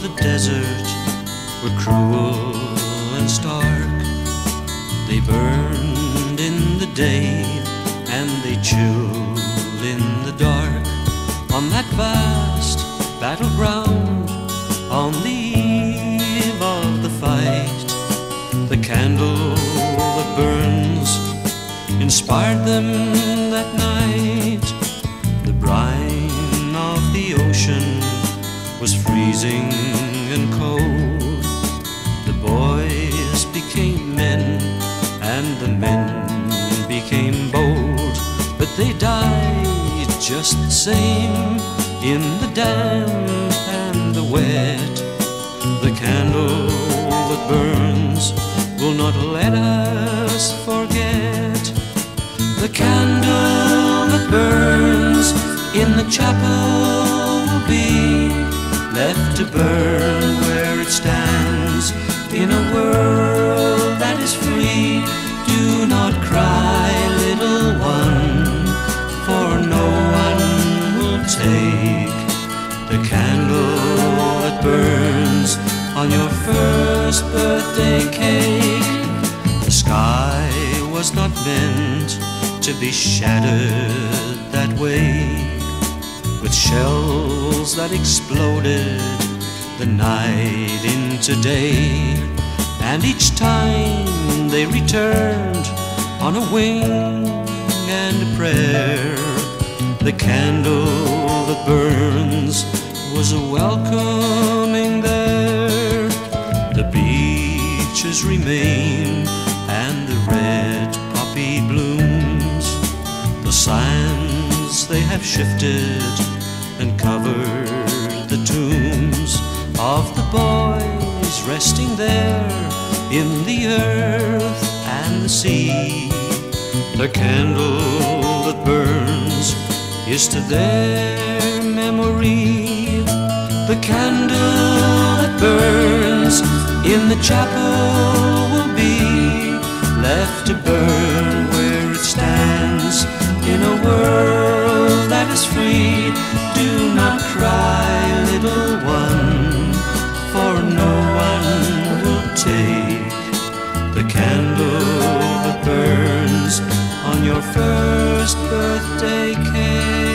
the desert were cruel and stark. They burned in the day and they chilled in the dark on that vast battleground on the eve of the fight. The candle that burns inspired them that night. The brine of the ocean was freezing and cold. The boys became men and the men became bold, but they died just the same in the damp and the wet. The candle that burns will not let us forget. The candle that burns in the chapel is free. Do not cry, little one, for no one will take the candle that burns on your first birthday cake. The sky was not meant to be shattered that way with shells that exploded the night into day. And each time they returned on a wing and a prayer, the candle that burns was a welcoming there. The beaches remain and the red poppy blooms. The sands they have shifted and covered the tombs of the boys resting there in the earth and the sea. The candle that burns is to their memory. The candle that burns in the chapel will be left to burn where it stands in a world that is free. Do your first birthday cake.